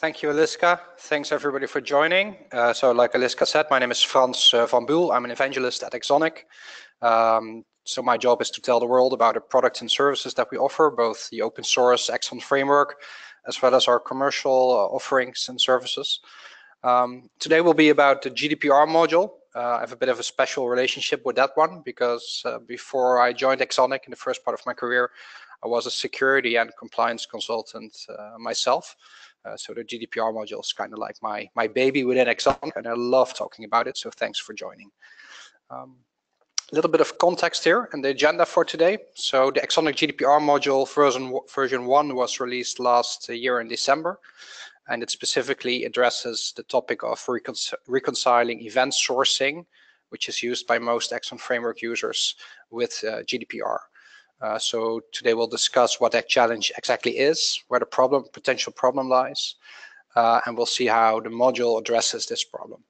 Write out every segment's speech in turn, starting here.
Thank you, Aliska. Thanks everybody for joining. Uh, so like Aliska said, my name is Frans uh, van Buul. I'm an evangelist at AxonIQ. Um, so my job is to tell the world about the products and services that we offer, both the open source Axon framework, as well as our commercial uh, offerings and services. Um, today will be about the GDPR module. Uh, I have a bit of a special relationship with that one because uh, before I joined AxonIQ in the first part of my career, I was a security and compliance consultant uh, myself. Uh, so the GDPR module is kind of like my, my baby within AxonIQ, and I love talking about it, so thanks for joining. Um, a little bit of context here and the agenda for today. So the AxonIQ GDPR module version, version 1 was released last year in December, and it specifically addresses the topic of reconciling event sourcing, which is used by most Axon framework users with uh, GDPR. Uh, so today we'll discuss what that challenge exactly is, where the problem, potential problem lies, uh, and we'll see how the module addresses this problem.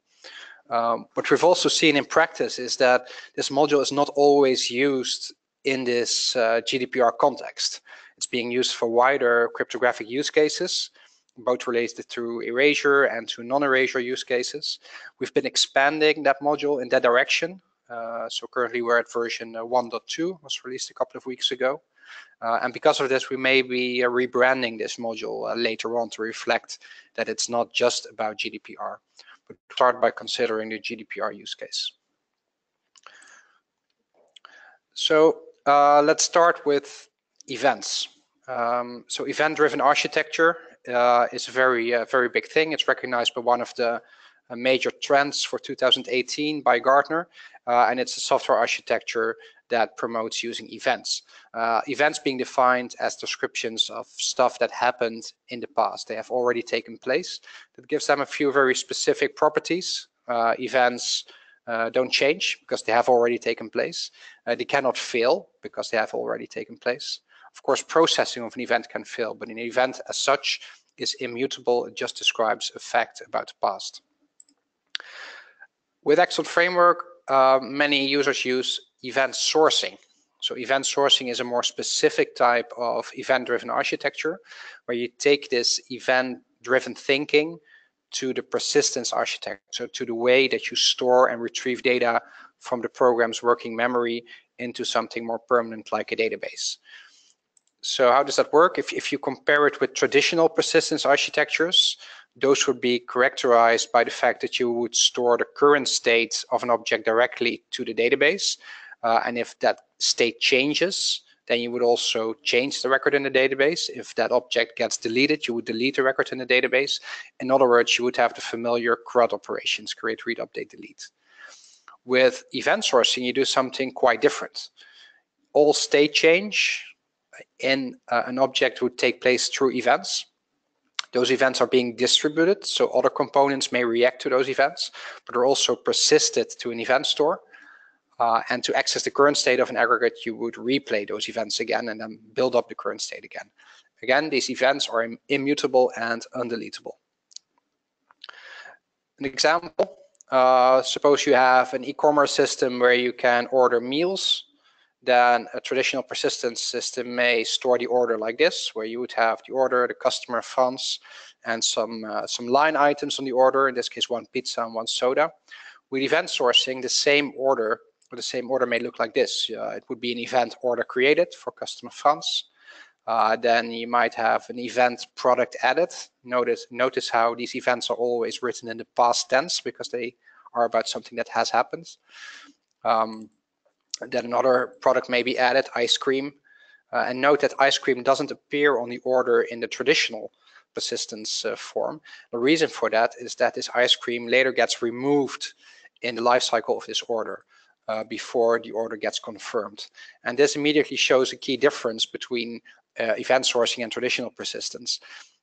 Um, what we've also seen in practice is that this module is not always used in this uh, GDPR context. It's being used for wider cryptographic use cases, both related to erasure and to non-erasure use cases. We've been expanding that module in that direction so currently we're at version uh, 1.2, was released a couple of weeks ago. Uh, and because of this, we may be rebranding this module later on to reflect that it's not just about GDPR, but start by considering the GDPR use case. So uh, let's start with events. Um, so event-driven architecture uh, is a very, uh, very big thing. It's recognized by one of the major trends for 2018 by Gartner, uh, and it's a software architecture that promotes using events. Uh, events being defined as descriptions of stuff that happened in the past. They have already taken place. That gives them a few very specific properties. Uh, events uh, don't change because they have already taken place. Uh, they cannot fail because they have already taken place. Of course, processing of an event can fail, but an event as such is immutable. It just describes a fact about the past. With Axon Framework, uh, many users use event sourcing. So event sourcing is a more specific type of event-driven architecture, where you take this event-driven thinking to the persistence architecture, so to the way that you store and retrieve data from the program's working memory into something more permanent like a database. So how does that work? If, if you compare it with traditional persistence architectures, those would be characterized by the fact that you would store the current state of an object directly to the database. Uh, and if that state changes, then you would also change the record in the database. If that object gets deleted, you would delete the record in the database. In other words, you would have the familiar CRUD operations, create, read, update, delete. With event sourcing, you do something quite different. All state change in uh, an object would take place through events. Those events are being distributed, so other components may react to those events, but are also persisted to an event store. Uh, and to access the current state of an aggregate, you would replay those events again and then build up the current state again. Again, these events are immutable and undeletable. An example, uh, suppose you have an e-commerce system where you can order meals then a traditional persistence system may store the order like this, where you would have the order, the customer funds, and some uh, some line items on the order. In this case, one pizza and one soda. With event sourcing, the same order, or the same order may look like this. Uh, it would be an event order created for customer funds. Uh, then you might have an event product added. Notice notice how these events are always written in the past tense because they are about something that has happened. Um, then another product may be added, ice cream. Uh, and note that ice cream doesn't appear on the order in the traditional persistence uh, form. The reason for that is that this ice cream later gets removed in the life cycle of this order uh, before the order gets confirmed. And this immediately shows a key difference between uh, event sourcing and traditional persistence.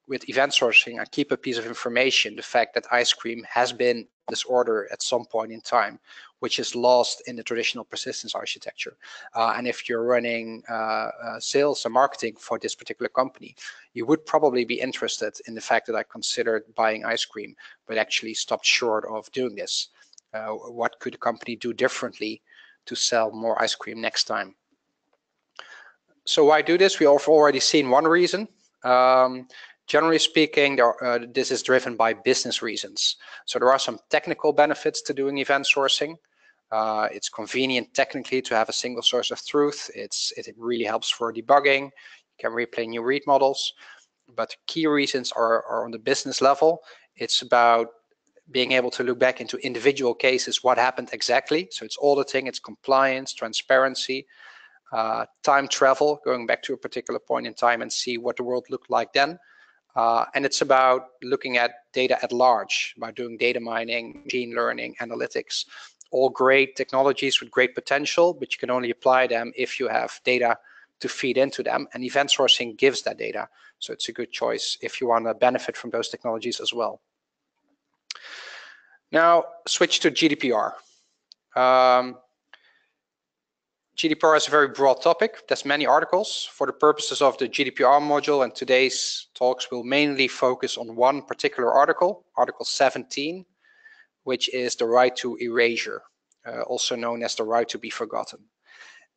With event sourcing, I keep a piece of information, the fact that ice cream has been this order at some point in time, which is lost in the traditional persistence architecture. Uh, and if you're running uh, uh, sales and marketing for this particular company, you would probably be interested in the fact that I considered buying ice cream, but actually stopped short of doing this. Uh, what could a company do differently to sell more ice cream next time? So why do this? We have already seen one reason. Um, Generally speaking, there, uh, this is driven by business reasons. So there are some technical benefits to doing event sourcing. Uh, it's convenient technically to have a single source of truth. It's, it really helps for debugging. You can replay new read models. But key reasons are, are on the business level. It's about being able to look back into individual cases, what happened exactly. So it's auditing, it's compliance, transparency, uh, time travel, going back to a particular point in time and see what the world looked like then. Uh, and it's about looking at data at large, by doing data mining, machine learning, analytics, all great technologies with great potential, but you can only apply them if you have data to feed into them. And event sourcing gives that data. So it's a good choice if you want to benefit from those technologies as well. Now, switch to GDPR. Um, GDPR is a very broad topic. There's many articles. For the purposes of the GDPR module and today's talks will mainly focus on one particular article, Article 17, which is the right to erasure, uh, also known as the right to be forgotten.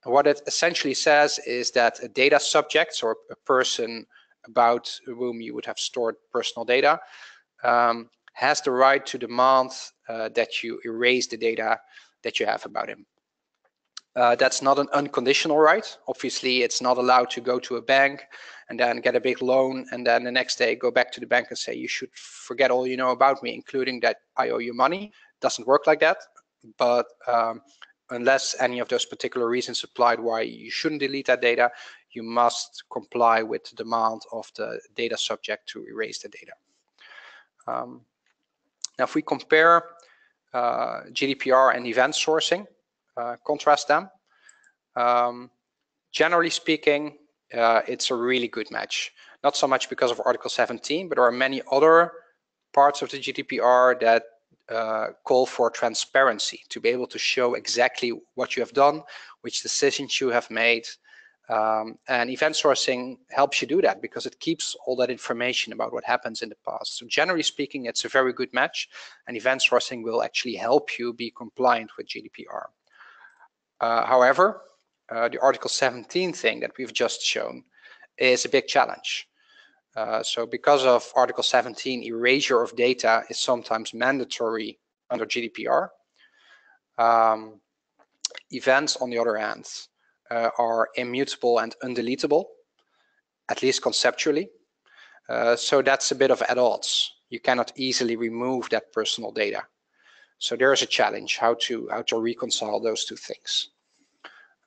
And what it essentially says is that a data subject or a person about whom you would have stored personal data um, has the right to demand uh, that you erase the data that you have about him. Uh, that's not an unconditional right. Obviously, it's not allowed to go to a bank and then get a big loan and then the next day go back to the bank and say, you should forget all you know about me, including that I owe you money. Doesn't work like that. But um, unless any of those particular reasons applied why you shouldn't delete that data, you must comply with the demand of the data subject to erase the data. Um, now, if we compare uh, GDPR and event sourcing, contrast them. Um, generally speaking, uh, it's a really good match. Not so much because of Article 17, but there are many other parts of the GDPR that uh, call for transparency to be able to show exactly what you have done, which decisions you have made. Um, and event sourcing helps you do that because it keeps all that information about what happens in the past. So generally speaking, it's a very good match and event sourcing will actually help you be compliant with GDPR. Uh, however, uh, the Article 17 thing that we've just shown is a big challenge. Uh, so because of Article 17, erasure of data is sometimes mandatory under GDPR. Um, events, on the other hand, uh, are immutable and undeletable, at least conceptually. Uh, so that's a bit of odds. You cannot easily remove that personal data. So there is a challenge how to how to reconcile those two things.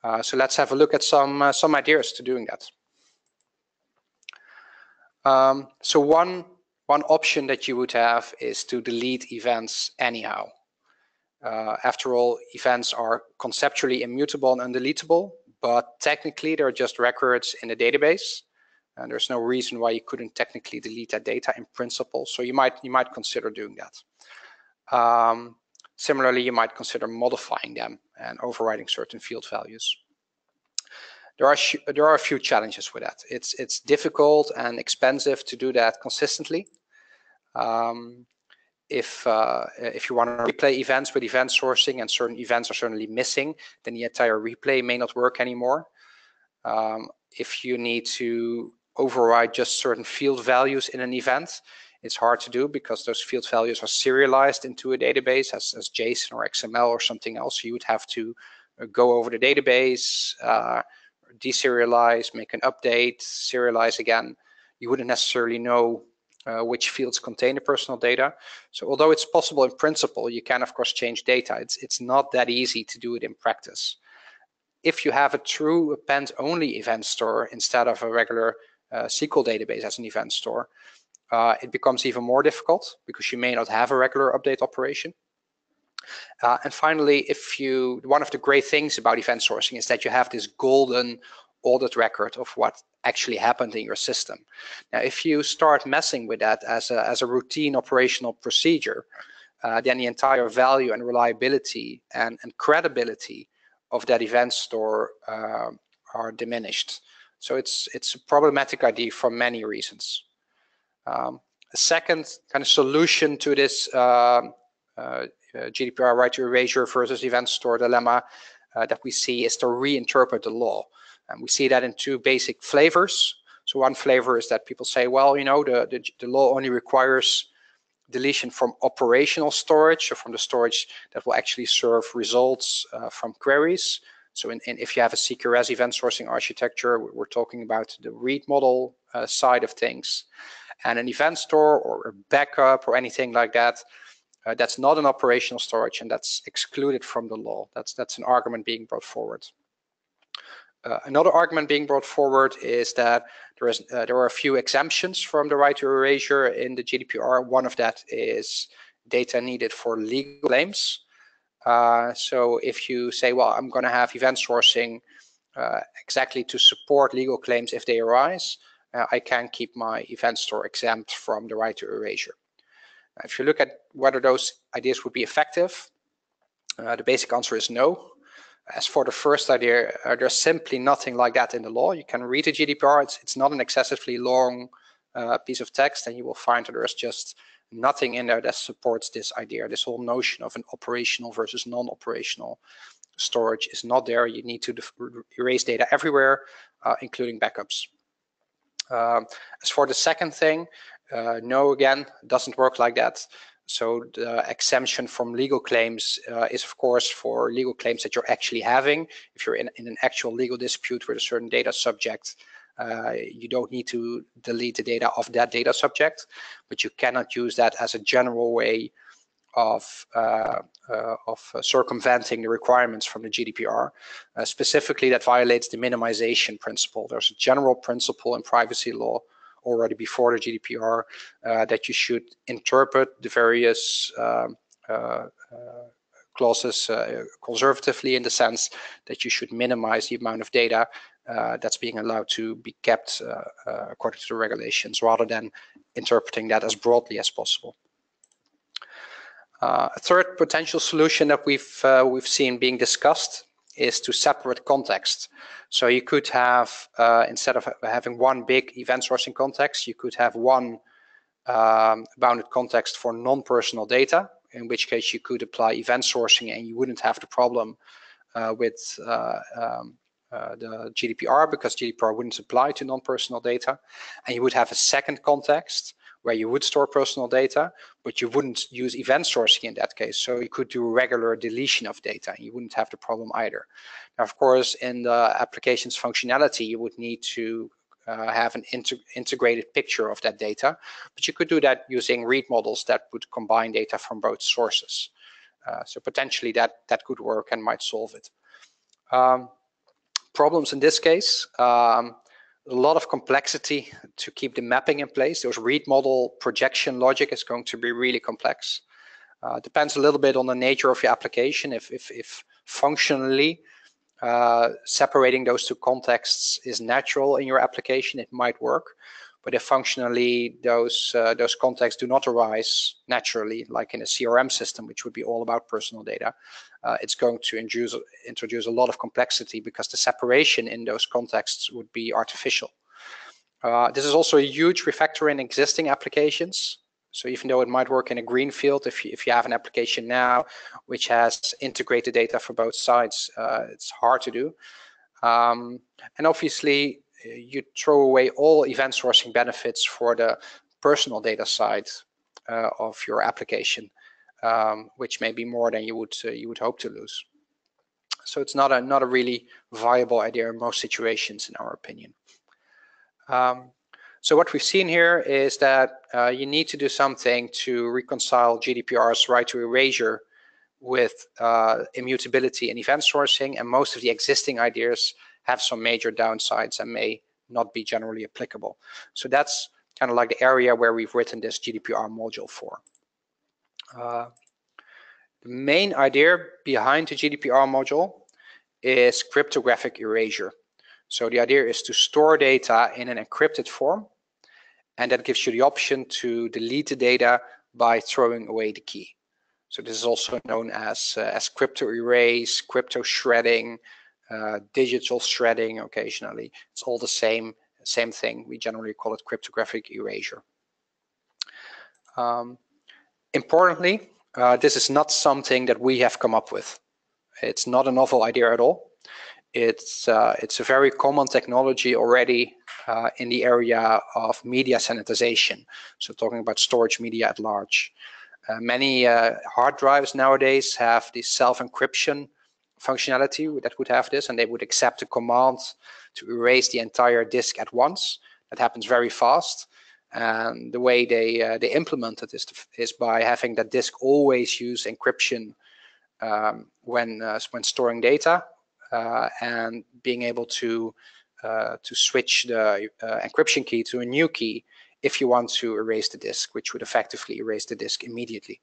Uh, so let's have a look at some uh, some ideas to doing that. Um, so one one option that you would have is to delete events anyhow. Uh, after all, events are conceptually immutable and undeletable, but technically they're just records in the database. And there's no reason why you couldn't technically delete that data in principle. So you might you might consider doing that. Um, Similarly, you might consider modifying them and overriding certain field values. There are there are a few challenges with that. It's it's difficult and expensive to do that consistently. Um, if uh, if you want to replay events with event sourcing and certain events are certainly missing, then the entire replay may not work anymore. Um, if you need to override just certain field values in an event, it's hard to do because those field values are serialized into a database as, as JSON or XML or something else. You would have to uh, go over the database, uh, deserialize, make an update, serialize again. You wouldn't necessarily know uh, which fields contain the personal data. So although it's possible in principle, you can of course change data. It's, it's not that easy to do it in practice. If you have a true append-only event store instead of a regular uh, SQL database as an event store, uh, it becomes even more difficult because you may not have a regular update operation. Uh, and finally, if you, one of the great things about event sourcing is that you have this golden audit record of what actually happened in your system. Now, if you start messing with that as a, as a routine operational procedure, uh, then the entire value and reliability and, and credibility of that event store uh, are diminished. So it's it's a problematic idea for many reasons. Um, a second kind of solution to this uh, uh, GDPR right to erasure versus event store dilemma uh, that we see is to reinterpret the law. And we see that in two basic flavors. So one flavor is that people say, well, you know, the, the, the law only requires deletion from operational storage, so from the storage that will actually serve results uh, from queries. So in, in, if you have a CQRS event sourcing architecture, we're talking about the read model uh, side of things. And an event store or a backup or anything like that, uh, that's not an operational storage and that's excluded from the law. That's, that's an argument being brought forward. Uh, another argument being brought forward is that there is uh, there are a few exemptions from the right to erasure in the GDPR. One of that is data needed for legal claims. Uh, so if you say, well, I'm going to have event sourcing uh, exactly to support legal claims if they arise, uh, I can keep my event store exempt from the right to erasure. if you look at whether those ideas would be effective, uh, the basic answer is no. As for the first idea, uh, there's simply nothing like that in the law. You can read the GDPR. It's, it's not an excessively long uh, piece of text, and you will find that there's just nothing in there that supports this idea. This whole notion of an operational versus non-operational storage is not there. You need to erase data everywhere, uh, including backups. Um, as for the second thing, uh, no, again, doesn't work like that. So the exemption from legal claims uh, is of course for legal claims that you're actually having. If you're in, in an actual legal dispute with a certain data subject, uh, you don't need to delete the data of that data subject, but you cannot use that as a general way of uh, uh, of circumventing the requirements from the GDPR. Uh, specifically, that violates the minimization principle. There's a general principle in privacy law already before the GDPR uh, that you should interpret the various um, uh, uh, clauses conservatively in the sense that you should minimize the amount of data that's being allowed to be kept according to the regulations rather than interpreting that as broadly as possible. Uh, a third potential solution that we've uh, we've seen being discussed is to separate context. So you could have, uh, instead of having one big event sourcing context, you could have one um, bounded context for non-personal data, in which case you could apply event sourcing and you wouldn't have the problem uh, with uh, um, uh, the GDPR because GDPR wouldn't apply to non-personal data. And you would have a second context where you would store personal data, but you wouldn't use event sourcing in that case. So you could do regular deletion of data. And you wouldn't have the problem either. Now, of course, in the application's functionality, you would need to uh, have an integrated picture of that data, but you could do that using read models that would combine data from both sources. Uh, so potentially that, that could work and might solve it. Um, problems in this case, um, a lot of complexity to keep the mapping in place. Those read model projection logic is going to be really complex. Uh, depends a little bit on the nature of your application. If, if, if functionally uh, separating those two contexts is natural in your application, it might work. But if functionally those uh, those contexts do not arise naturally, like in a CRM system, which would be all about personal data, uh, it's going to introduce, introduce a lot of complexity because the separation in those contexts would be artificial. Uh, this is also a huge refactor in existing applications. So even though it might work in a greenfield, if you, if you have an application now which has integrated data for both sides, uh, it's hard to do. Um, and obviously, you throw away all event sourcing benefits for the personal data side uh, of your application, um, which may be more than you would uh, you would hope to lose. So it's not a not a really viable idea in most situations, in our opinion. Um, so what we've seen here is that uh, you need to do something to reconcile GDPR's right to erasure with uh, immutability and event sourcing, and most of the existing ideas have some major downsides and may not be generally applicable. So that's kind of like the area where we've written this GDPR module for. Uh, the main idea behind the GDPR module is cryptographic erasure. So the idea is to store data in an encrypted form, and that gives you the option to delete the data by throwing away the key. So this is also known as, uh, as crypto erase, crypto shredding, uh, digital shredding occasionally. It's all the same, same thing. We generally call it cryptographic erasure. Um, importantly, uh, this is not something that we have come up with. It's not a novel idea at all. It's uh, it's a very common technology already uh, in the area of media sanitization. So talking about storage media at large. Uh, many uh, hard drives nowadays have this self-encryption functionality that would have this, and they would accept a command to erase the entire disk at once. That happens very fast. And the way they uh, they implemented is, to, is by having that disk always use encryption um, when uh, when storing data uh, and being able to uh, to switch the uh, encryption key to a new key if you want to erase the disk, which would effectively erase the disk immediately.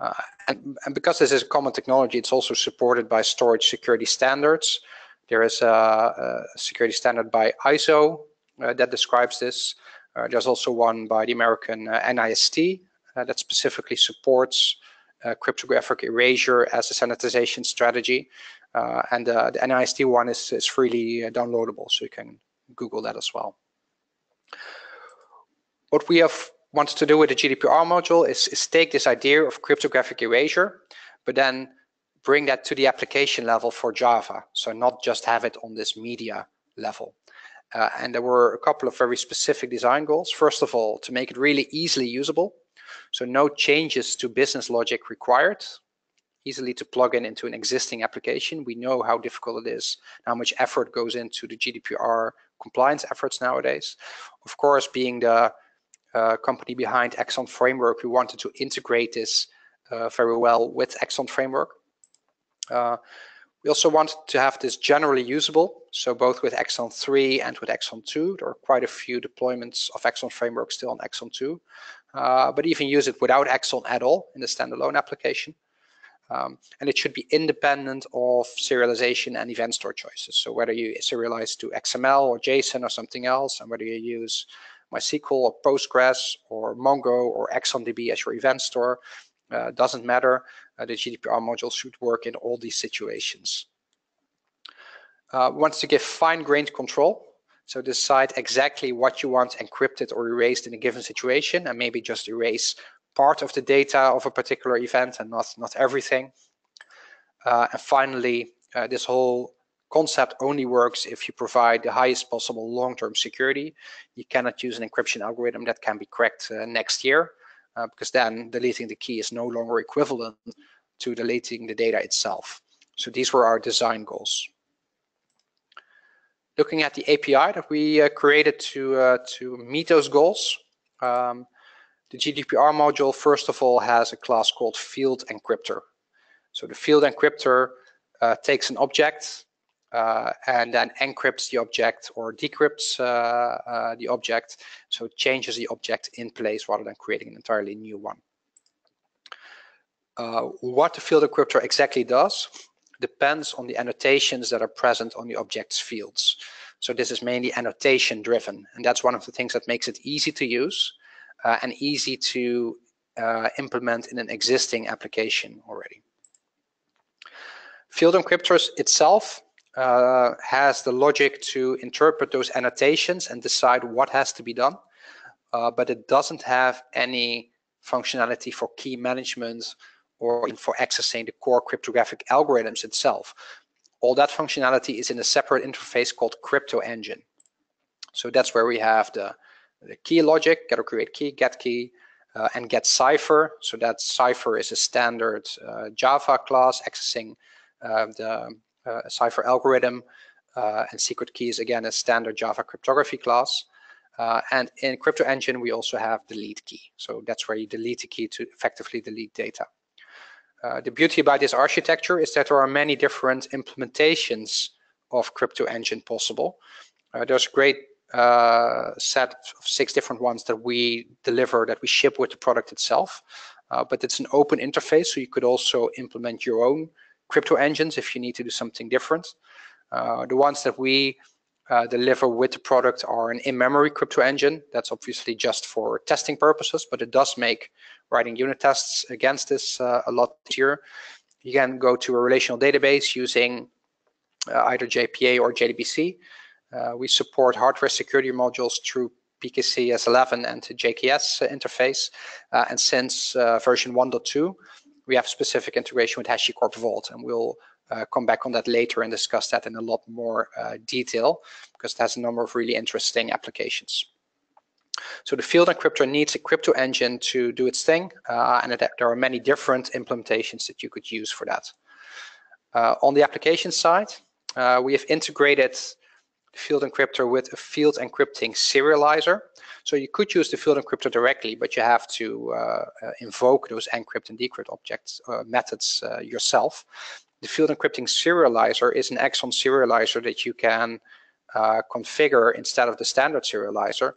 Uh, and, and, because this is a common technology, it's also supported by storage security standards. There is a, a security standard by ISO uh, that describes this. Uh, there's also one by the American uh, NIST that specifically supports cryptographic erasure as a sanitization strategy. and the NIST one is, is freely downloadable, so you can Google that as well. What we have wanted to do with the GDPR module is, is take this idea of cryptographic erasure, but then bring that to the application level for Java. So not just have it on this media level. Uh, and there were a couple of very specific design goals. First of all, to make it really easily usable. So no changes to business logic required, easily to plug in into an existing application. We know how difficult it is, how much effort goes into the GDPR compliance efforts nowadays. Of course, being the uh, company behind Axon Framework who wanted to integrate this uh, very well with Axon Framework. Uh, we also wanted to have this generally usable, so both with Axon 3 and with Axon 2. There are quite a few deployments of Axon Framework still on Axon 2, uh, but even use it without Axon at all in the standalone application. Um, and it should be independent of serialization and event store choices. So whether you serialize to XML or JSON or something else, and whether you use MySQL or Postgres or Mongo or AxonDB as your event store. Uh, doesn't matter. Uh, the GDPR module should work in all these situations. Uh, wants to give fine-grained control. So decide exactly what you want encrypted or erased in a given situation and maybe just erase part of the data of a particular event and not, not everything. Uh, and finally, uh, this whole concept only works if you provide the highest possible long-term security. You cannot use an encryption algorithm that can be cracked uh, next year uh, because then deleting the key is no longer equivalent to deleting the data itself. So these were our design goals. Looking at the API that we uh, created to, uh, to meet those goals, um, the GDPR module, first of all, has a class called field encryptor. So the field encryptor uh, takes an object uh, and then encrypts the object or decrypts uh, uh, the object. So it changes the object in place rather than creating an entirely new one. what the field encryptor exactly does depends on the annotations that are present on the object's fields. So this is mainly annotation driven, and that's one of the things that makes it easy to use uh, and easy to uh, implement in an existing application already. Field encryptors itself uh, has the logic to interpret those annotations and decide what has to be done, uh, but it doesn't have any functionality for key management or for accessing the core cryptographic algorithms itself. All that functionality is in a separate interface called Crypto Engine. So that's where we have the, the key logic, get or create key, get key, uh, and get cipher. So that cipher is a standard uh, Java class accessing uh, the a cipher algorithm, uh, and secret keys, again a standard Java cryptography class. Uh, and in Crypto Engine, we also have the delete key. So that's where you delete the key to effectively delete data. Uh, the beauty about this architecture is that there are many different implementations of Crypto Engine possible. Uh, there's a great uh, set of six different ones that we deliver, that we ship with the product itself. but it's an open interface, so you could also implement your own crypto engines if you need to do something different. Uh, the ones that we uh, deliver with the product are an in-memory crypto engine. That's obviously just for testing purposes, but it does make writing unit tests against this uh, a lot easier. You can go to a relational database using uh, either JPA or JDBC. Uh, we support hardware security modules through PKCS 11 and the JKS interface. Uh, and since version 1.2, we have specific integration with HashiCorp Vault, and we'll uh, come back on that later and discuss that in a lot more uh, detail because it has a number of really interesting applications. So the field encryptor needs a crypto engine to do its thing, uh, and it, there are many different implementations that you could use for that. Uh, on the application side, uh, we have integrated field encryptor with a field encrypting serializer. So you could use the field encryptor directly, but you have to uh, uh, invoke those encrypt and decrypt objects uh, methods yourself. The field encrypting serializer is an Axon serializer that you can configure instead of the standard serializer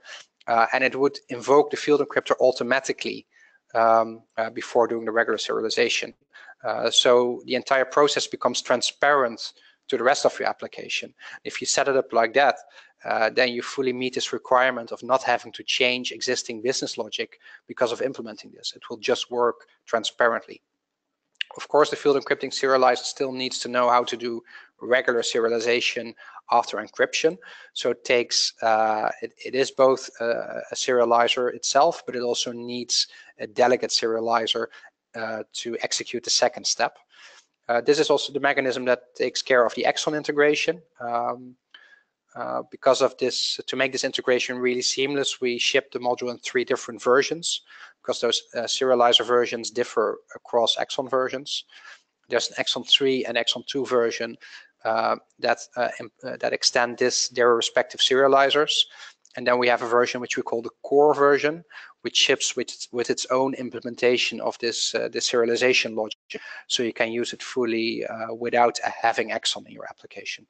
uh, and it would invoke the field encryptor automatically um, uh, before doing the regular serialization. Uh, so the entire process becomes transparent to the rest of your application. If you set it up like that, uh, then you fully meet this requirement of not having to change existing business logic because of implementing this. It will just work transparently. Of course, the field encrypting serializer still needs to know how to do regular serialization after encryption. So it takes, uh, it, it is both a, a, serializer itself, but it also needs a delegate serializer uh, to execute the second step. Uh, this is also the mechanism that takes care of the Axon integration. Um, uh, because of this, to make this integration really seamless, we ship the module in three different versions because those uh, serializer versions differ across Axon versions. There's an Axon 3 and Axon 2 version uh, that uh, uh, that extend this their respective serializers. And then we have a version which we call the core version, which ships with with its own implementation of this uh, this serialization logic, so you can use it fully uh, without having Axon in your application.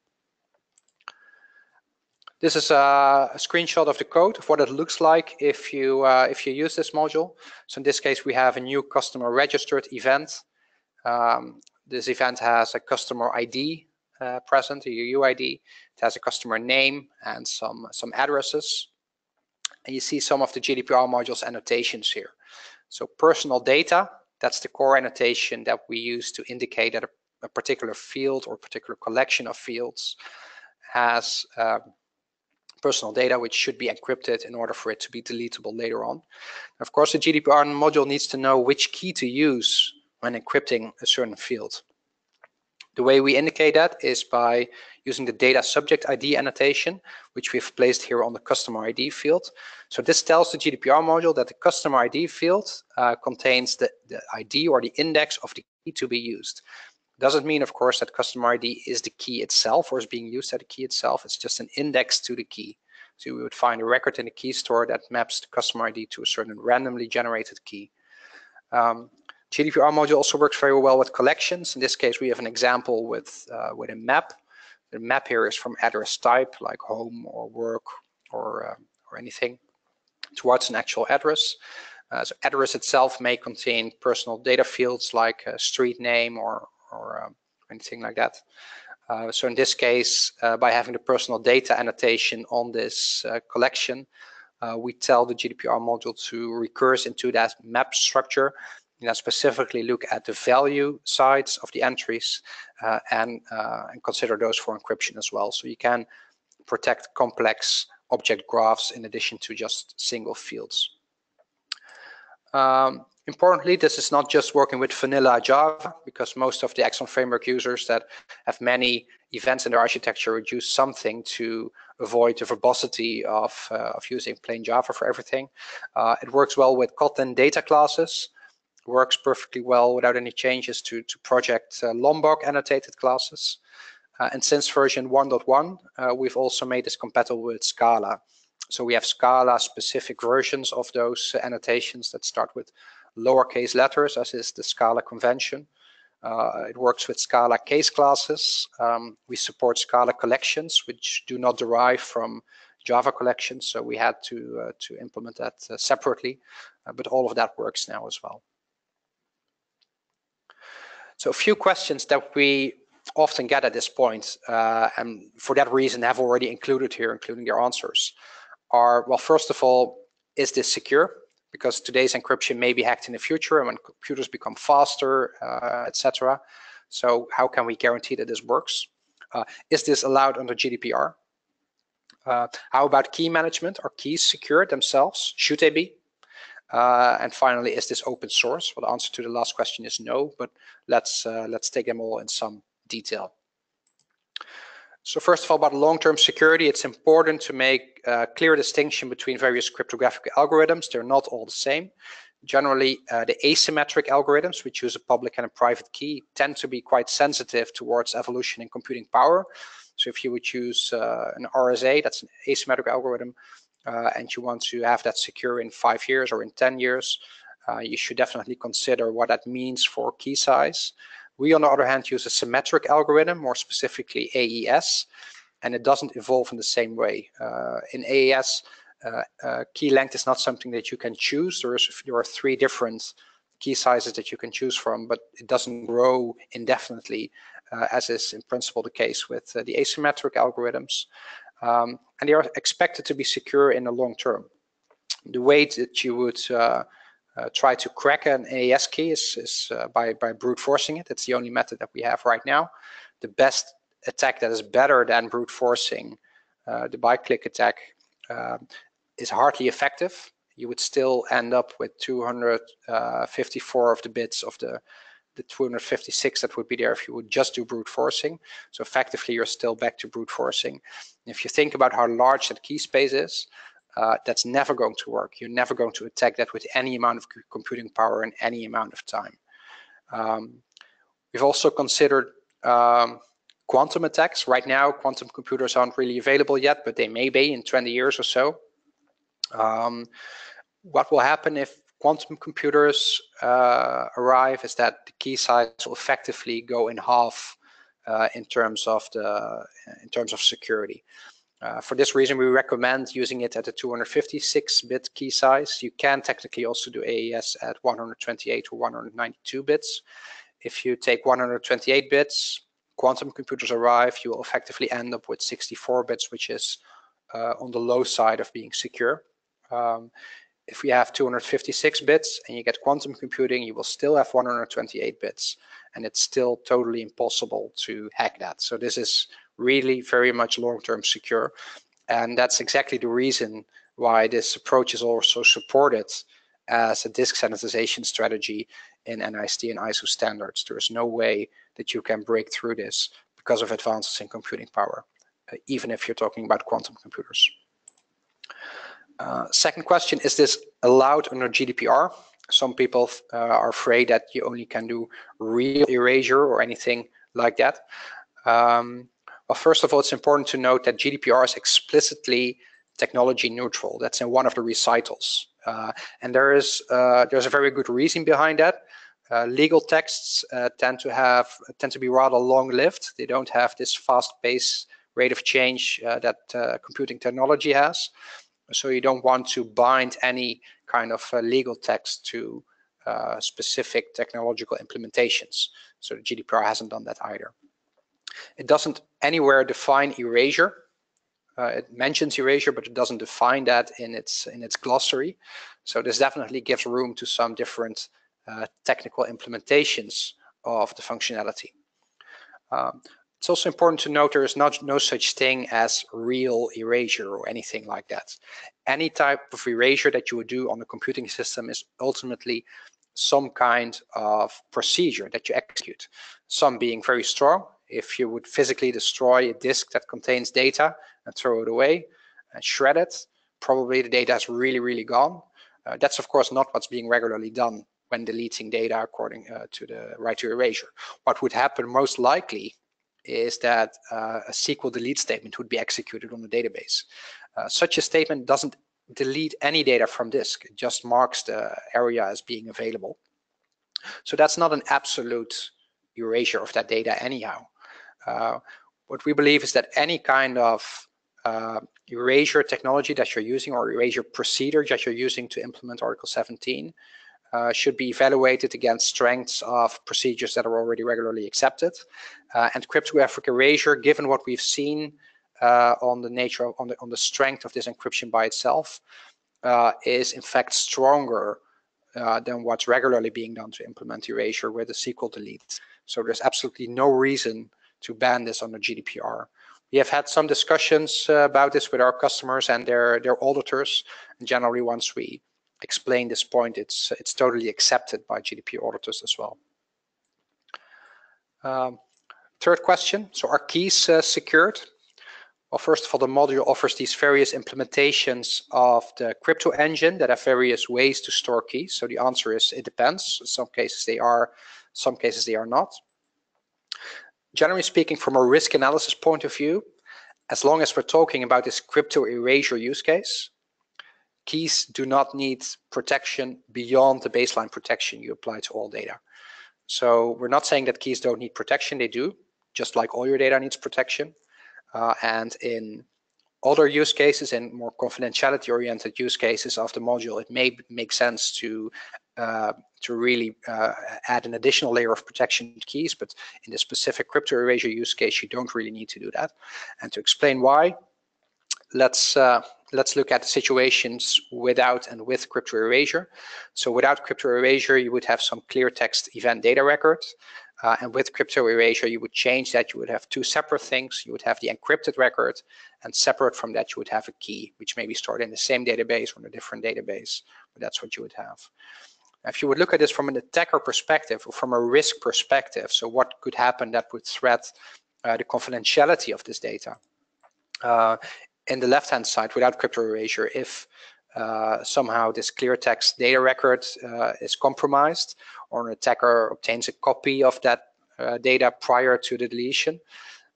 This is a, a, screenshot of the code of what it looks like if you uh, if you use this module. So in this case, we have a new customer registered event. Um, this event has a customer ID uh, present, a UUID. It has a customer name and some, some addresses. And you see some of the GDPR modules annotations here. So personal data, that's the core annotation that we use to indicate that a, a particular field or particular collection of fields has um, personal data which should be encrypted in order for it to be deletable later on. Of course, the GDPR module needs to know which key to use when encrypting a certain field. The way we indicate that is by using the data subject ID annotation, which we've placed here on the customer ID field. So this tells the GDPR module that the customer ID field uh, contains the, the ID or the index of the key to be used. Doesn't mean, of course, that customer ID is the key itself or is being used as the key itself. It's just an index to the key. So we would find a record in the key store that maps the customer ID to a certain randomly generated key. Um, GDPR module also works very well with collections. In this case, we have an example with, uh, with a map. The map here is from address type, like home or work or, uh, or anything, towards an actual address. Uh, so address itself may contain personal data fields like street name or, or um, anything like that. Uh, so in this case, uh, by having the personal data annotation on this uh, collection, we tell the GDPR module to recurse into that map structure you know, specifically look at the value sides of the entries uh, and, uh, and consider those for encryption as well. So you can protect complex object graphs in addition to just single fields. Um, importantly, this is not just working with vanilla Java, because most of the Axon framework users that have many events in their architecture would use something to avoid the verbosity of, uh, of using plain Java for everything. Uh, it works well with Kotlin data classes, works perfectly well without any changes to, to project uh, Lombok annotated classes. Uh, and since version 1.1, uh, we've also made this compatible with Scala. So we have Scala specific versions of those annotations that start with lowercase letters, as is the Scala convention. Uh, it works with Scala case classes. Um, we support Scala collections, which do not derive from Java collections. So we had to uh, to implement that uh, separately, but all of that works now as well. So a few questions that we often get at this point, uh, and for that reason have already included here, including their answers, are, well, first of all, is this secure? Because today's encryption may be hacked in the future and when computers become faster, uh, etc. So how can we guarantee that this works? Uh, is this allowed under GDPR? Uh, how about key management? Are keys secure themselves? Should they be? Uh, and finally, is this open source? Well, the answer to the last question is no, but let's uh, let's take them all in some detail. So first of all, about long-term security, it's important to make a clear distinction between various cryptographic algorithms. They're not all the same. Generally, uh, the asymmetric algorithms, which use a public and a private key, tend to be quite sensitive towards evolution in computing power. So if you would use uh, an RSA, that's an asymmetric algorithm, uh, and you want to have that secure in five years or in 10 years, uh, you should definitely consider what that means for key size. We, on the other hand, use a symmetric algorithm, more specifically AES, and it doesn't evolve in the same way. Uh, in AES, uh, uh, key length is not something that you can choose. There, is, there are three different key sizes that you can choose from, but it doesn't grow indefinitely, uh, as is in principle the case with the asymmetric algorithms. Um, and they are expected to be secure in the long term. The way that you would uh, uh, try to crack an AES key is, is by, by brute forcing it. It's the only method that we have right now. The best attack that is better than brute forcing, the biclique attack, um, is hardly effective. You would still end up with 254 of the bits of the the 256 that would be there if you would just do brute forcing. So effectively, you're still back to brute forcing. If you think about how large that key space is, uh, that's never going to work. You're never going to attack that with any amount of computing power in any amount of time. Um, we've also considered um, quantum attacks. Right now, quantum computers aren't really available yet, but they may be in 20 years or so. Um, what will happen if quantum computers uh, arrive is that the key size will effectively go in half uh, in terms of the in terms of security. Uh, for this reason, we recommend using it at a 256-bit key size. You can technically also do AES at 128 or 192 bits. If you take 128 bits, quantum computers arrive, you will effectively end up with 64 bits, which is uh, on the low side of being secure. Um, if we have 256 bits and you get quantum computing, you will still have 128 bits, and it's still totally impossible to hack that. So this is really very much long-term secure, and that's exactly the reason why this approach is also supported as a disk sanitization strategy in NIST and ISO standards. There is no way that you can break through this because of advances in computing power, even if you're talking about quantum computers. Uh, second question, is this allowed under GDPR? Some people uh, are afraid that you only can do real erasure or anything like that. Um, well, first of all, it's important to note that GDPR is explicitly technology neutral. That's in one of the recitals. Uh, and there is uh, there's a very good reason behind that. Uh, legal texts uh, tend to have tend to be rather long-lived. They don't have this fast pace rate of change that computing technology has. So you don't want to bind any kind of uh, legal text to uh, specific technological implementations. So the GDPR hasn't done that either. It doesn't anywhere define erasure. Uh, it mentions erasure, but it doesn't define that in its in its glossary. So this definitely gives room to some different uh, technical implementations of the functionality. Um, it's also important to note there is not no such thing as real erasure or anything like that. Any type of erasure that you would do on a computing system is ultimately some kind of procedure that you execute. Some being very strong. If you would physically destroy a disk that contains data and throw it away and shred it, probably the data is really, really gone. Uh, that's of course not what's being regularly done when deleting data according uh, to the right to erasure. What would happen most likely is that uh, a SQL delete statement would be executed on the database. Uh, such a statement doesn't delete any data from disk, it just marks the area as being available. So that's not an absolute erasure of that data anyhow. Uh, what we believe is that any kind of uh, erasure technology that you're using or erasure procedure that you're using to implement Article 17 uh, should be evaluated against strengths of procedures that are already regularly accepted. Uh, and cryptographic erasure, given what we've seen uh, on the nature of, on the on the strength of this encryption by itself, uh, is in fact stronger uh, than what's regularly being done to implement erasure with a SQL delete. So there's absolutely no reason to ban this under GDPR. We have had some discussions about this with our customers and their their auditors. And generally, once we explain this point, it's it's totally accepted by GDP auditors as well. Um, third question, so are keys uh, secured? Well, first of all, the module offers these various implementations of the crypto engine that have various ways to store keys. So the answer is it depends. In some cases they are, some cases they are not. Generally speaking, from a risk analysis point of view, as long as we're talking about this crypto erasure use case, keys do not need protection beyond the baseline protection you apply to all data. So we're not saying that keys don't need protection, they do, just like all your data needs protection. Uh, and in other use cases and more confidentiality oriented use cases of the module, it may make sense to uh, to really uh, add an additional layer of protection to keys. But in the specific crypto erasure use case, you don't really need to do that. And to explain why, let's uh, let's look at the situations without and with crypto erasure. So without crypto erasure, you would have some clear text event data record. Uh, and with crypto erasure, you would change that. You would have two separate things. You would have the encrypted record, and separate from that, you would have a key, which may be stored in the same database or in a different database. But that's what you would have. If you would look at this from an attacker perspective or from a risk perspective, so what could happen that would threat uh, the confidentiality of this data? Uh, in the left-hand side, without crypto erasure, if uh, somehow this clear text data record uh, is compromised or an attacker obtains a copy of that uh, data prior to the deletion,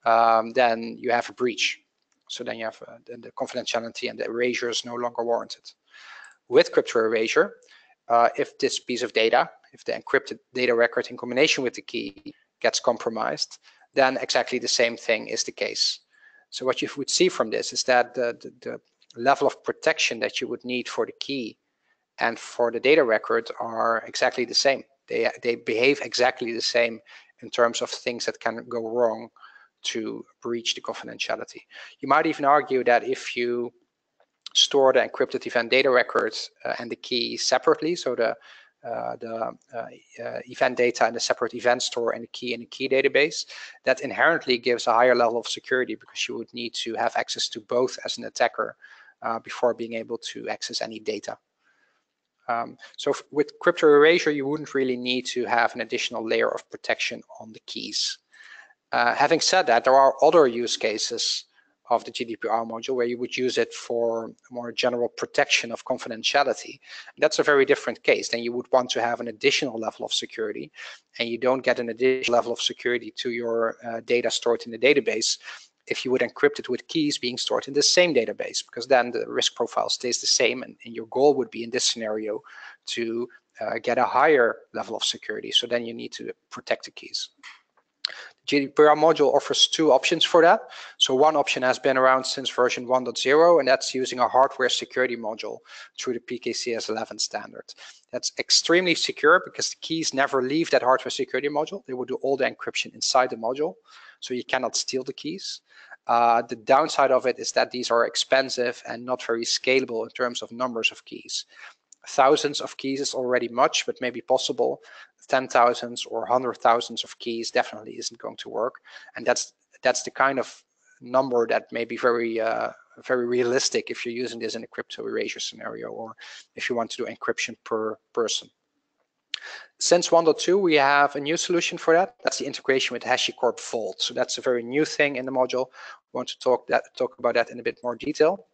um, then you have a breach. So then you have uh, the confidentiality and the erasure is no longer warranted. With crypto erasure, uh, if this piece of data, if the encrypted data record in combination with the key gets compromised, then exactly the same thing is the case. So what you would see from this is that the, the, the level of protection that you would need for the key and for the data record are exactly the same. They, they behave exactly the same in terms of things that can go wrong to breach the confidentiality. You might even argue that if you store the encrypted event data records uh, and the key separately, so the the uh, uh, event data in a separate event store and a key in a key database, that inherently gives a higher level of security because you would need to have access to both as an attacker uh, before being able to access any data. Um, so with crypto erasure, you wouldn't really need to have an additional layer of protection on the keys. Uh, having said that, there are other use cases of the GDPR module where you would use it for more general protection of confidentiality. That's a very different case. Then you would want to have an additional level of security and you don't get an additional level of security to your uh, data stored in the database if you would encrypt it with keys being stored in the same database, because then the risk profile stays the same. And, and your goal would be in this scenario to uh, get a higher level of security. So then you need to protect the keys. GDPR module offers two options for that. So one option has been around since version 1.0, and that's using a hardware security module through the PKCS 11 standard. That's extremely secure because the keys never leave that hardware security module. They will do all the encryption inside the module, so you cannot steal the keys. Uh, the downside of it is that these are expensive and not very scalable in terms of numbers of keys. Thousands of keys is already much, but maybe possible ten thousands or hundred thousands of keys definitely isn't going to work. And that's that's the kind of number that may be very uh, very realistic if you're using this in a crypto erasure scenario or if you want to do encryption per person. Since 1.2, we have a new solution for that. That's the integration with HashiCorp Vault. So that's a very new thing in the module. We want to talk that talk about that in a bit more detail.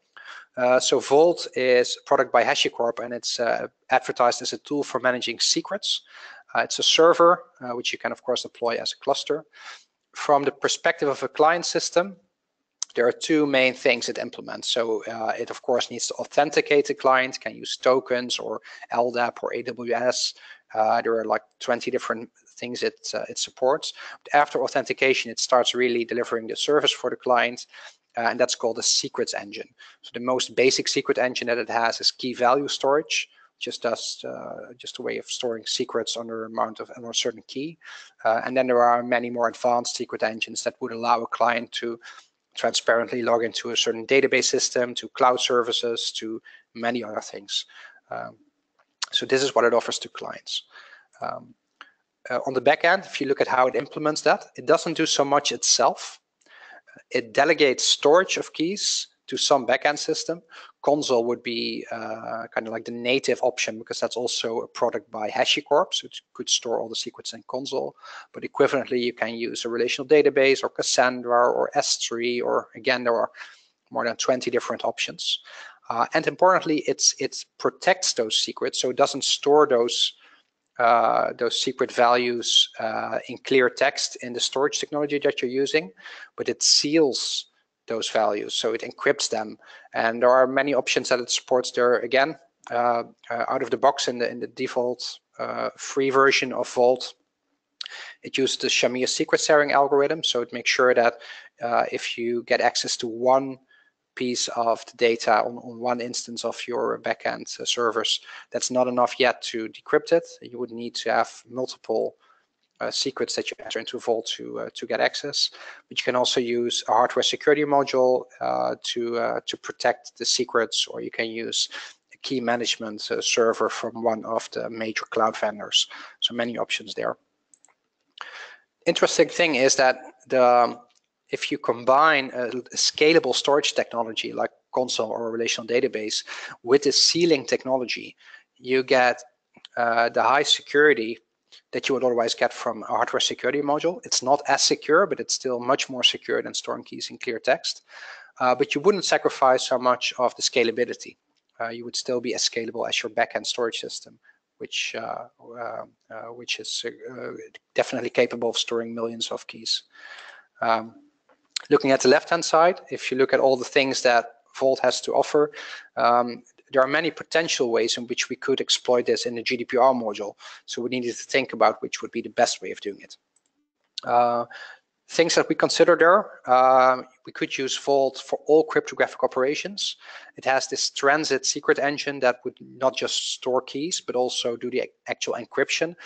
Uh, so Vault is a product by HashiCorp and it's uh, advertised as a tool for managing secrets. Uh, it's a server, uh, which you can of course deploy as a cluster. From the perspective of a client system, there are two main things it implements. So uh, it of course needs to authenticate the client, can use tokens or LDAP or AWS. Uh, there are like 20 different things it, it supports. But after authentication, it starts really delivering the service for the client. Uh, and that's called a secrets engine. So the most basic secret engine that it has is key value storage just does uh, just a way of storing secrets under amount of under a certain key. Uh, and then there are many more advanced secret engines that would allow a client to transparently log into a certain database system, to cloud services, to many other things. Um, so this is what it offers to clients. Um, uh, on the back end, if you look at how it implements that, it doesn't do so much itself. It delegates storage of keys to some backend system Consul would be uh, kind of like the native option because that's also a product by HashiCorp, so it could store all the secrets in Consul. But equivalently, you can use a relational database or Cassandra or S3, or again, there are more than 20 different options. Uh, and importantly, it's it protects those secrets, so it doesn't store those uh, those secret values uh, in clear text in the storage technology that you're using, but it seals those values, so it encrypts them. And there are many options that it supports there. Again, uh, uh out of the box in the in the default uh, free version of Vault, it uses the Shamir secret sharing algorithm, so it makes sure that if you get access to one piece of the data on, on one instance of your backend uh, servers, that's not enough yet to decrypt it. You would need to have multiple uh, secrets that you enter into Vault to uh, to get access. But you can also use a hardware security module uh, to uh, to protect the secrets, or you can use a key management uh, server from one of the major cloud vendors. So many options there. Interesting thing is that the if you combine a, a scalable storage technology like Consul or a relational database with the sealing technology, you get uh, the high security that you would otherwise get from a hardware security module. It's not as secure, but it's still much more secure than storing keys in clear text. Uh, but you wouldn't sacrifice so much of the scalability. Uh, you would still be as scalable as your backend storage system, which uh, uh, uh which is definitely capable of storing millions of keys. Um, looking at the left-hand side, if you look at all the things that Vault has to offer, um, there are many potential ways in which we could exploit this in the GDPR module. So we needed to think about which would be the best way of doing it. Uh, things that we consider there, uh, we could use Vault for all cryptographic operations. It has this transit secret engine that would not just store keys, but also do the actual encryption,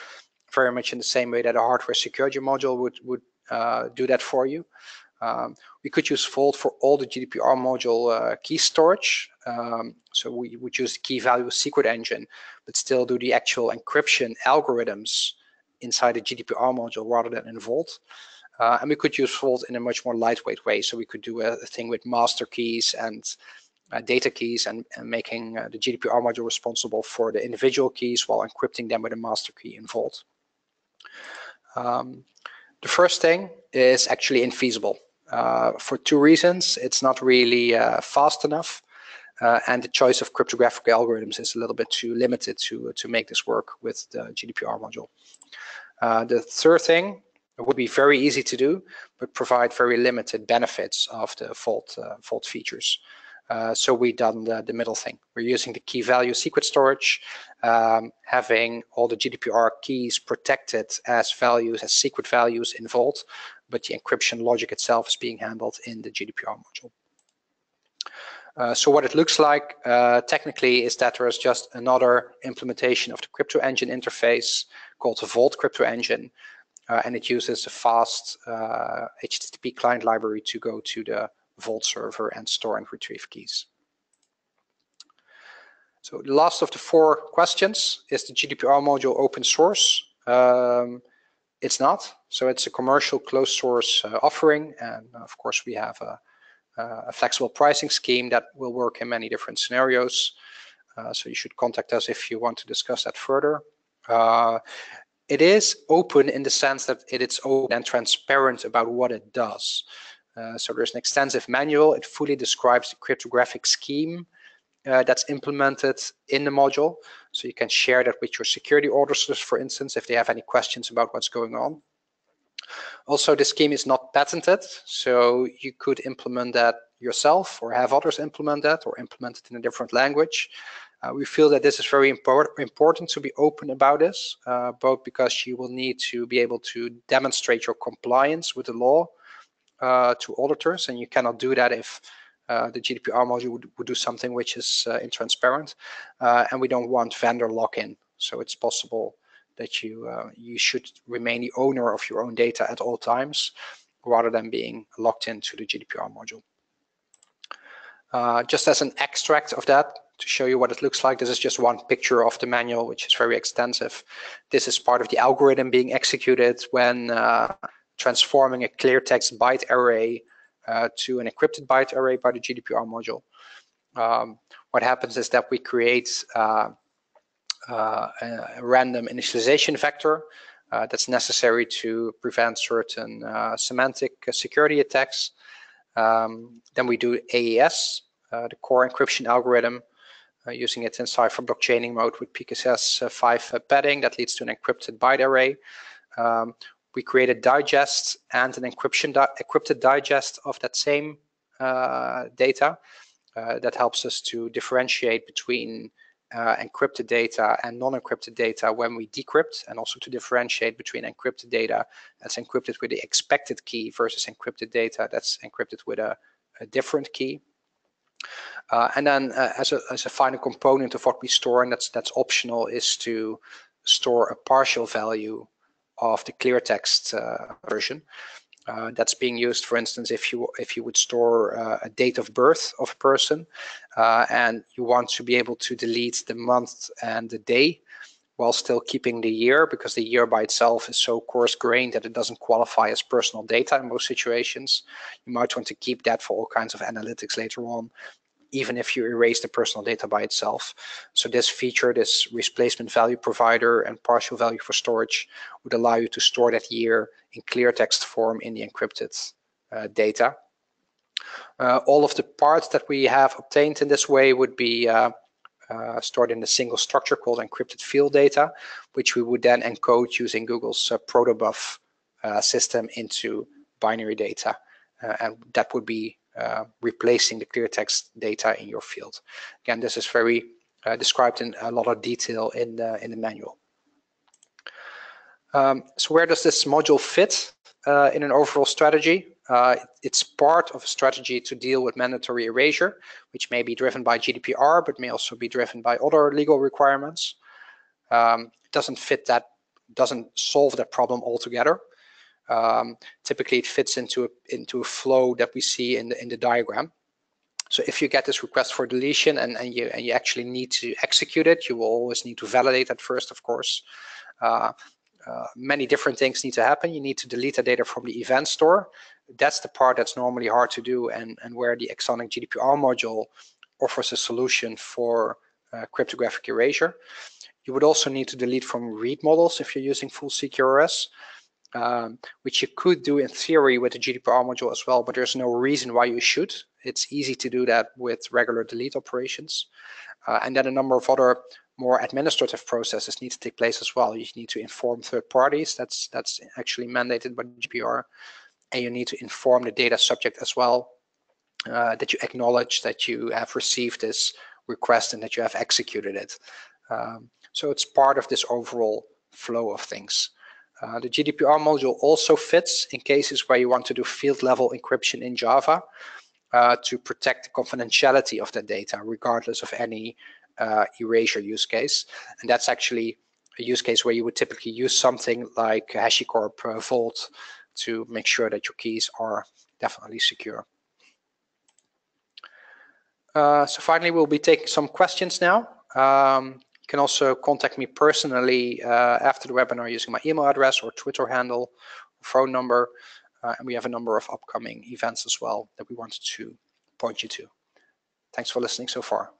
very much in the same way that a hardware security module would, would uh, do that for you. Um, we could use Vault for all the GDPR module uh, key storage. Um, so we would use the key value secret engine, but still do the actual encryption algorithms inside the GDPR module rather than in Vault. Uh, and we could use Vault in a much more lightweight way. So we could do a, a thing with master keys and uh, data keys and, and making uh, the GDPR module responsible for the individual keys while encrypting them with a master key in Vault. Um, the first thing is actually infeasible uh, for two reasons. It's not really uh, fast enough, uh, and the choice of cryptographic algorithms is a little bit too limited to, to make this work with the GDPR module. Uh, the third thing would be very easy to do, but provide very limited benefits of the Vault, uh, Vault features. So we've done the, the, middle thing. We're using the key value secret storage, um, having all the GDPR keys protected as values, as secret values in Vault, but the encryption logic itself is being handled in the GDPR module. Uh, so what it looks like uh, technically is that there is just another implementation of the crypto engine interface called the Vault crypto engine, uh, and it uses a fast HTTP uh, client library to go to the Vault server and store and retrieve keys. So the last of the four questions, is the GDPR module open source? Um, it's not. So it's a commercial closed source uh, offering. And of course, we have a, a, flexible pricing scheme that will work in many different scenarios. Uh, so you should contact us if you want to discuss that further. Uh, it is open in the sense that it is open and transparent about what it does. Uh, so there's an extensive manual. It fully describes the cryptographic scheme uh, that's implemented in the module. So you can share that with your security auditors, for instance, if they have any questions about what's going on. Also, the scheme is not patented, so you could implement that yourself or have others implement that or implement it in a different language. Uh, we feel that this is very import important to be open about this, uh, both because you will need to be able to demonstrate your compliance with the law uh, to auditors, and you cannot do that if uh, the GDPR module would, would, do something which is uh, intransparent, uh, and we don't want vendor lock-in. So it's possible that you uh, you should remain the owner of your own data at all times, rather than being locked into the GDPR module. Uh, just as an extract of that, to show you what it looks like, this is just one picture of the manual, which is very extensive. This is part of the algorithm being executed when transforming a clear text byte array uh, to an encrypted byte array by the GDPR module. Um, what happens is that we create uh, uh, a random initialization vector uh, that's necessary to prevent certain uh, semantic security attacks. Um, then we do AES, uh, the core encryption algorithm, using it in Cypher blockchaining mode with PKCS 5 padding that leads to an encrypted byte array. Um, we create a digest and an encryption di encrypted digest of that same uh, data. Uh, that helps us to differentiate between uh, encrypted data and non-encrypted data when we decrypt and also to differentiate between encrypted data that's encrypted with the expected key versus encrypted data that's encrypted with a, a different key. Uh, and then uh, as, a, as a final component of what we store, and that's, that's optional, is to store a partial value of the clear text uh, version. Uh, that's being used, for instance, if you if you would store uh, a date of birth of a person, uh, and you want to be able to delete the month and the day, while still keeping the year, because the year by itself is so coarse-grained that it doesn't qualify as personal data in most situations. You might want to keep that for all kinds of analytics later on, even if you erase the personal data by itself. So this feature, this replacement value provider and partial value for storage would allow you to store that year in clear text form in the encrypted uh, data. Uh, all of the parts that we have obtained in this way would be uh, uh stored in a single structure called encrypted field data, which we would then encode using Google's uh, protobuf uh, system into binary data. and that would be uh, replacing the clear text data in your field. Again, this is very uh, described in a lot of detail in the, in the manual. Um, so where does this module fit uh, in an overall strategy? Uh, it's part of a strategy to deal with mandatory erasure, which may be driven by GDPR, but may also be driven by other legal requirements. Um, it doesn't fit that, doesn't solve that problem altogether. Um, typically, it fits into a, into a flow that we see in the in the diagram. So if you get this request for deletion and, and you and you actually need to execute it, you will always need to validate that first, of course. Uh, uh, many different things need to happen. You need to delete the data from the event store. That's the part that's normally hard to do and, and where the AxonIQ GDPR module offers a solution for uh, cryptographic erasure. You would also need to delete from read models if you're using full CQRS um, which you could do in theory with the GDPR module as well, but there's no reason why you should. It's easy to do that with regular delete operations. Uh, and then a number of other more administrative processes need to take place as well. You need to inform third parties. That's that's actually mandated by GDPR. And you need to inform the data subject as well uh, that you acknowledge that you have received this request and that you have executed it. Um, so it's part of this overall flow of things. Uh, the GDPR module also fits in cases where you want to do field level encryption in Java uh, to protect the confidentiality of the data regardless of any uh, erasure use case. And that's actually a use case where you would typically use something like HashiCorp uh, Vault to make sure that your keys are definitely secure. Uh, so finally, we'll be taking some questions now. Um, you can also contact me personally uh, after the webinar using my email address or Twitter handle, or phone number. Uh, and we have a number of upcoming events as well that we wanted to point you to. Thanks for listening so far.